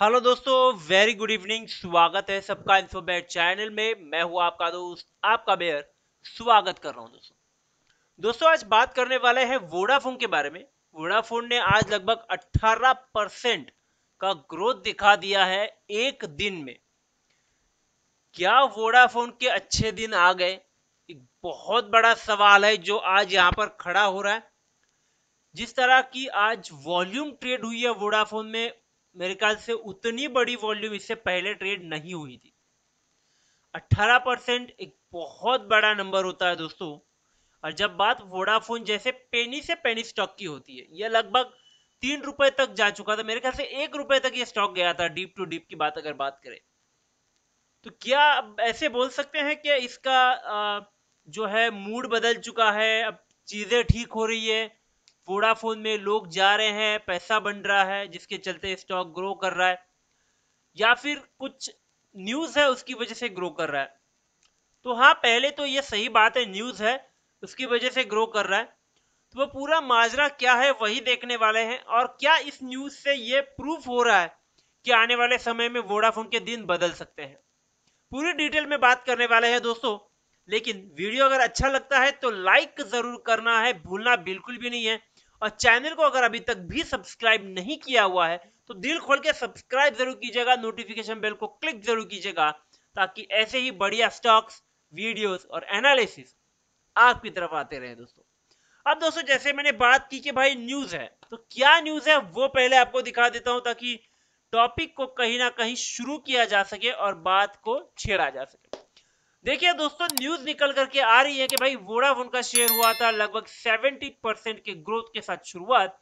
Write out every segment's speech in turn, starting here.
Hello दोस्तों very good evening स्वागत है सबका इन्फोबेट चैनल में। मैं हूँ आपका दोस्त, आपका बेयर स्वागत कर रहा हूँ दोस्तों। दोस्तों, आज बात करने वाले हैं वोडाफोन के बारे में। वोडाफोन ने आज लगभग 18 परसेंट का ग्रोथ दिखा दिया है एक दिन में। क्या वोडाफोन के अच्छे दिन आ गए? एक बहुत बड़ा सवाल है जो आज यहाँ पर खड़ा हो रहा है। जिस तरह की आज वॉल्यूम ट्रेड हुई है वोडाफोन में मेरे ख्याल से उतनी बड़ी वॉल्यूम इससे पहले ट्रेड नहीं हुई थी। 18 परसेंट एक बहुत बड़ा नंबर होता है दोस्तों। और जब बात वोडाफोन जैसे पेनी से पेनी स्टॉक की होती है यह लगभग तीन रुपए तक जा चुका था। मेरे ख्याल से एक रुपए तक ये स्टॉक गया था डीप टू डीप की बात अगर बात करें। तो क्या ऐसे बोल सकते हैं कि इसका आ, जो है मूड बदल चुका है अब चीज़ें ठीक हो रही है? वोडाफोन में लोग जा रहे हैं, पैसा बन रहा है, जिसके चलते स्टॉक ग्रो कर रहा है, या फिर कुछ न्यूज़ है उसकी वजह से ग्रो कर रहा है। तो हाँ पहले तो ये सही बात है, न्यूज़ है, उसकी वजह से ग्रो कर रहा है। तो वो पूरा माजरा क्या है, वही देखने वाले हैं, और क्या इस न्यूज़ से ये प्रूफ हो रहा है कि आने वाले समय में वोडाफोन के दिन बदल सकते हैं। पूरी डिटेल में बात करने वाले हैं दोस्तों। लेकिन वीडियो अगर अच्छा लगता है तो लाइक ज़रूर करना है, भूलना बिल्कुल भी नहीं है। और चैनल को अगर अभी तक भी सब्सक्राइब नहीं किया हुआ है तो दिल खोल के सब्सक्राइब ज़रूर कीजिएगा नोटिफिकेशन बेल को क्लिक ज़रूर कीजिएगा, ताकि ऐसे ही बढ़िया स्टॉक्स वीडियोस और एनालिसिस आपकी तरफ़ आते रहे दोस्तों। अब दोस्तों, जैसे मैंने बात की कि भाई न्यूज़ है तो क्या न्यूज़ है वो पहले आपको दिखा देता हूँ, ताकि टॉपिक को कहीं ना कहीं शुरू किया जा सके और बात को छेड़ा जा सके। देखिए दोस्तों न्यूज़ निकल करके आ रही है कि भाई वोडाफोन का शेयर हुआ था, लगभग 70 परसेंट के ग्रोथ के साथ शुरुआत।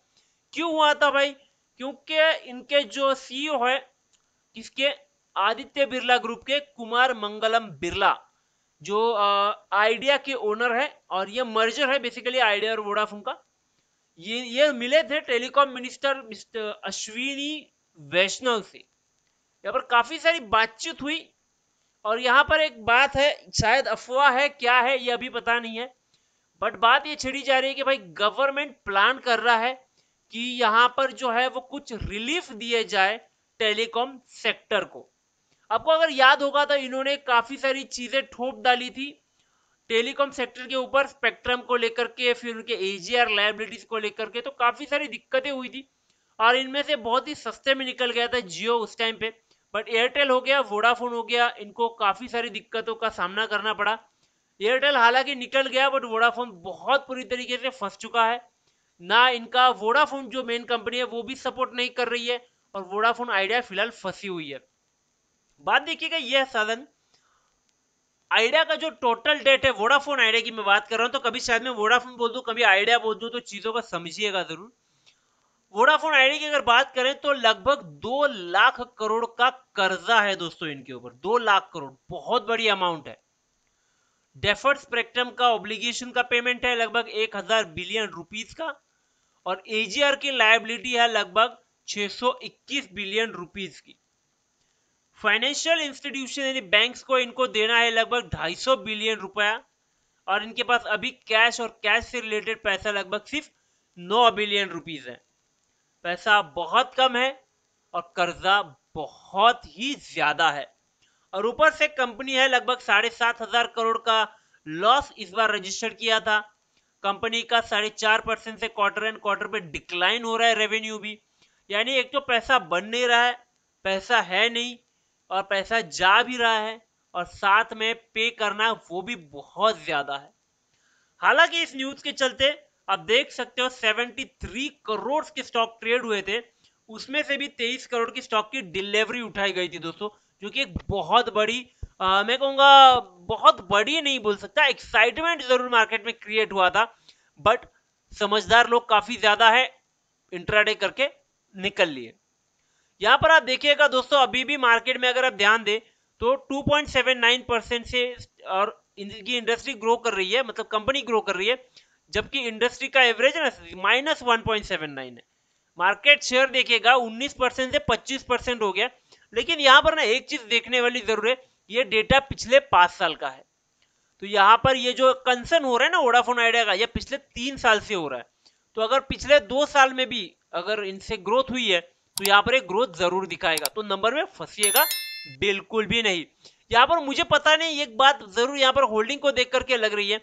क्यों हुआ था भाई? क्योंकि इनके जो सीईओ है, किसके? आदित्य बिरला ग्रुप के कुमार मंगलम बिरला, जो आइडिया के ओनर है और ये मर्जर है बेसिकली आइडिया और वोडाफोन का। ये ये मिले थे telecom minister mister Ashwini Vaishnaw से। यहाँ पर काफ़ी सारी बातचीत हुई और यहाँ पर एक बात है, शायद अफवाह है, क्या है, ये अभी पता नहीं है। बट बात ये छिड़ी जा रही है कि भाई गवर्नमेंट प्लान कर रहा है कि यहाँ पर जो है वो कुछ रिलीफ दिए जाए टेलीकॉम सेक्टर को। आपको अगर याद होगा तो इन्होंने काफ़ी सारी चीज़ें ठोप डाली थी टेलीकॉम सेक्टर के ऊपर स्पेक्ट्रम को लेकर के, फिर उनके एजीआर लाइबिलिटीज को लेकर के तो काफ़ी सारी दिक्कतें हुई थी। और इनमें से बहुत ही सस्ते में निकल गया था जियो उस टाइम पे। बट एयरटेल हो गया वोडाफोन हो गया, इनको काफ़ी सारी दिक्कतों का सामना करना पड़ा। एयरटेल हालाँकि निकल गया बट वोडाफोन बहुत पूरी तरीके से फंस चुका है। ना इनका वोडाफोन जो मेन कंपनी है, वो भी सपोर्ट नहीं कर रही है, और वोडाफोन आइडिया फ़िलहाल फंसी हुई है। बात देखिएगा यह साधन आइडिया का जो टोटल डेट है वोडाफोन आइडिया की मैं बात कर रहा हूँ तो कभी शायद मैं वोडाफोन बोल दू, कभी आइडिया बोल दू तो चीज़ों का समझिएगा ज़रूर। वोडाफोन आईडी की अगर बात करें तो लगभग दो लाख करोड़ का कर्जा है दोस्तों इनके ऊपर। दो लाख करोड़, बहुत बड़ी अमाउंट है। डेफर्ड स्पेक्ट्रम का ऑब्लिगेशन का पेमेंट है लगभग एक हज़ार बिलियन रुपीस का और एजीआर की लाइबिलिटी है लगभग 621 बिलियन रुपीस की। फाइनेंशियल इंस्टीट्यूशन यानी बैंक्स को इनको देना है लगभग 250 बिलियन रुपया और इनके पास अभी कैश और कैश से रिलेटेड पैसा लगभग सिर्फ़ 9 बिलियन रुपीस है। पैसा बहुत कम है और कर्जा बहुत ही ज़्यादा है। और ऊपर से कंपनी है, लगभग साढ़े सात हज़ार करोड़ का लॉस इस बार रजिस्टर किया था। कंपनी का साढ़े चार परसेंट से क्वार्टर एंड क्वार्टर पे डिक्लाइन हो रहा है रेवेन्यू भी। यानी एक तो पैसा बन नहीं रहा है, पैसा है नहीं और पैसा जा भी रहा है और साथ में पे करना वो भी बहुत ज़्यादा है। हालाँकि इस न्यूज़ के चलते आप देख सकते हो 73 करोड़ के स्टॉक ट्रेड हुए थे। उसमें से भी 23 करोड़ की स्टॉक की डिलीवरी उठाई गई थी दोस्तों जो कि एक बहुत बड़ी आ, मैं कहूँगा बहुत बड़ी नहीं बोल सकता एक्साइटमेंट ज़रूर मार्केट में क्रिएट हुआ था। बट समझदार लोग काफ़ी ज़्यादा है इंट्राडे करके निकल लिए। यहाँ पर आप देखिएगा दोस्तों अभी भी मार्केट में अगर आप ध्यान दें तो 2.79 परसेंट से और इनकी इंडस्ट्री ग्रो कर रही है मतलब कंपनी ग्रो कर रही है। जबकि इंडस्ट्री का एवरेज ना minus one point seven nine है। मार्केट शेयर देखिएगा 19 परसेंट से 25 परसेंट हो गया। लेकिन यहाँ पर ना एक चीज़ देखने वाली ज़रूर है, ये डेटा पिछले पाँच साल का है। तो यहाँ पर ये जो कंसर्न हो रहा है ना वोडाफोन आइडिया का, ये पिछले तीन साल से हो रहा है। तो अगर पिछले दो साल में भी अगर इनसे ग्रोथ हुई है तो यहाँ पर एक ग्रोथ ज़रूर दिखाएगा। तो नंबर में फंसीएगा, बिल्कुल भी नहीं। यहाँ पर मुझे पता नहीं, एक बात ज़रूर यहाँ पर होल्डिंग को देख करके लग रही है।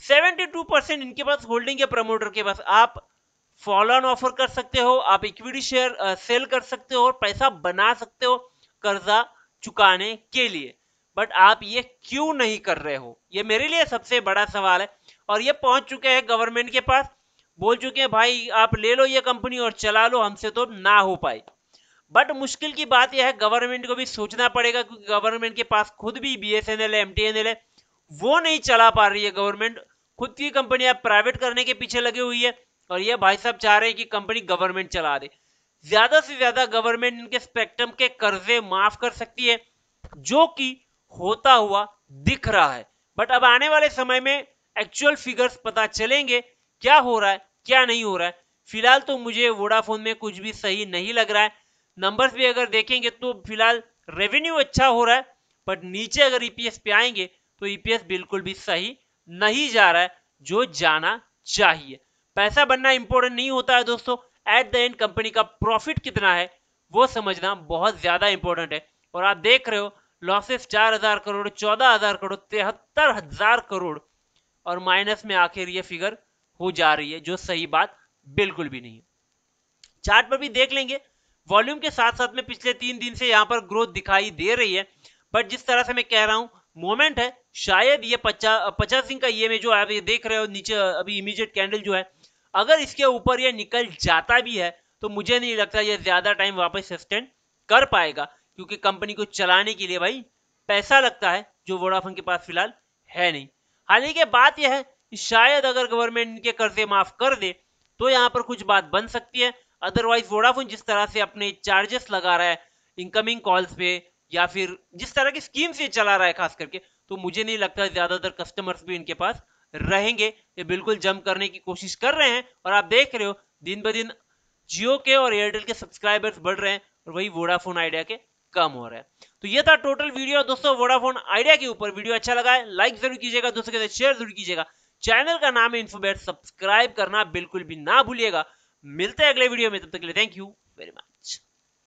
72 परसेंट इनके पास होल्डिंग है प्रमोटर के पास। आप फॉलो ऑन ऑफ़र कर सकते हो, आप इक्विटी शेयर सेल कर सकते हो और पैसा बना सकते हो कर्जा चुकाने के लिए। बट आप ये क्यों नहीं कर रहे हो? ये मेरे लिए सबसे बड़ा सवाल है। और ये पहुँच चुके हैं गवर्नमेंट के पास। बोल चुके हैं, भाई, आप ले लो ये कंपनी और चला लो, हमसे तो ना हो पाए। बट मुश्किल की बात यह है गवर्नमेंट को भी सोचना पड़ेगा, क्योंकि गवर्नमेंट के पास खुद भी बी एस एन एल है एम टी एन एल है। वो नहीं चला पा रही है गवर्नमेंट खुद की कंपनियाँ प्राइवेट करने के पीछे लगी हुई है और ये भाई साहब चाह रहे हैं कि कंपनी गवर्नमेंट चला दे। ज़्यादा से ज़्यादा गवर्नमेंट इनके स्पेक्ट्रम के कर्जे माफ़ कर सकती है, जो कि होता हुआ दिख रहा है। बट अब आने वाले समय में एक्चुअल फिगर्स पता चलेंगे क्या हो रहा है, क्या नहीं हो रहा है। फ़िलहाल तो मुझे वोडाफोन में कुछ भी सही नहीं लग रहा है। नंबर्स भी अगर देखेंगे तो फ़िलहाल रेवेन्यू अच्छा हो रहा है बट नीचे अगर ईपीएस पे आएँगे तो ईपीएस बिल्कुल भी सही नहीं जा रहा है, जो जाना चाहिए। पैसा बनना इंपॉर्टेंट नहीं होता है दोस्तों। एट द एंड कंपनी का प्रॉफिट कितना है, वो समझना बहुत ज़्यादा इंपॉर्टेंट है। और आप देख रहे हो लॉसेस चार हज़ार करोड़, चौदह हज़ार करोड़, तिहत्तर हज़ार करोड़। और माइनस में आखिर ये फिगर हो जा रही है, जो सही बात बिल्कुल भी नहीं है। चार्ट पर भी देख लेंगे। वॉल्यूम के साथ साथ में पिछले तीन दिन से यहाँ पर ग्रोथ दिखाई दे रही है। बट जिस तरह से मैं कह रहा हूँ मोमेंट है, शायद ये पचास पचास दिन का ये में जो आप ये देख रहे हो, नीचे, अभी इमीडिएट कैंडल जो है, अगर इसके ऊपर ये निकल जाता भी है तो मुझे नहीं लगता ये ज़्यादा टाइम वापस सस्टेन कर पाएगा, क्योंकि कंपनी को चलाने के लिए भाई पैसा लगता है, जो वोडाफोन के पास फ़िलहाल है नहीं। हालाँकि बात यह है कि शायद अगर गवर्नमेंट इनके कर्जे माफ़ कर दे तो यहाँ पर कुछ बात बन सकती है। अदरवाइज़ वोडाफोन जिस तरह से अपने चार्जेस लगा रहा है इनकमिंग कॉल्स पे या फिर जिस तरह की स्कीम से चला रहा है खास करके तो मुझे नहीं लगता ज़्यादातर कस्टमर्स भी इनके पास रहेंगे। ये बिल्कुल जम करने की कोशिश कर रहे हैं और आप देख रहे हो, दिन ब दिन जियो के और एयरटेल के सब्सक्राइबर्स बढ़ रहे हैं और वही वोडाफोन आइडिया के कम हो रहा है। तो ये था टोटल वीडियो दोस्तों वोडाफोन आइडिया के ऊपर वीडियो अच्छा लगा है लाइक ज़रूर कीजिएगा, दोस्तों के साथ शेयर ज़रूर कीजिएगा। चैनल का नाम है इन्फोबेट सब्सक्राइब करना बिल्कुल भी ना भूलिएगा। मिलते हैं अगले वीडियो में, तब तक के लिए थैंक यू वेरी मच